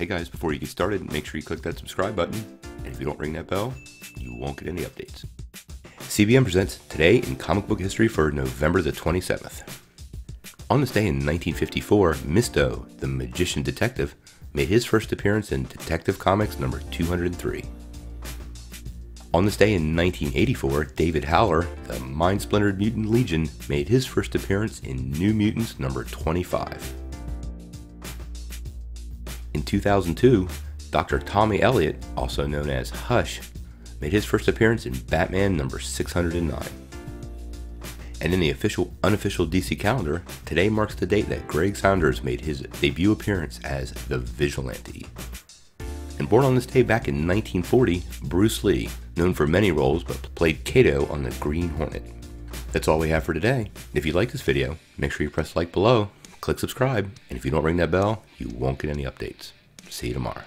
Hey guys, before you get started, make sure you click that subscribe button, and if you don't ring that bell, you won't get any updates. CBN presents Today in Comic Book History for November the 27th. On this day in 1954, Mysto, the magician detective, made his first appearance in Detective Comics number 203. On this day in 1984, David Haller, the Mind Splintered Mutant Legion, made his first appearance in New Mutants number 25. In 2002, Dr. Tommy Elliot, also known as Hush, made his first appearance in Batman number 609. And in the official unofficial DC calendar, today marks the date that Greg Saunders made his debut appearance as the Vigilante. And born on this day back in 1940, Bruce Lee, known for many roles but played Kato on the Green Hornet. That's all we have for today. If you like this video, make sure you press like below, click subscribe, and if you don't ring that bell, you won't get any updates. See you tomorrow.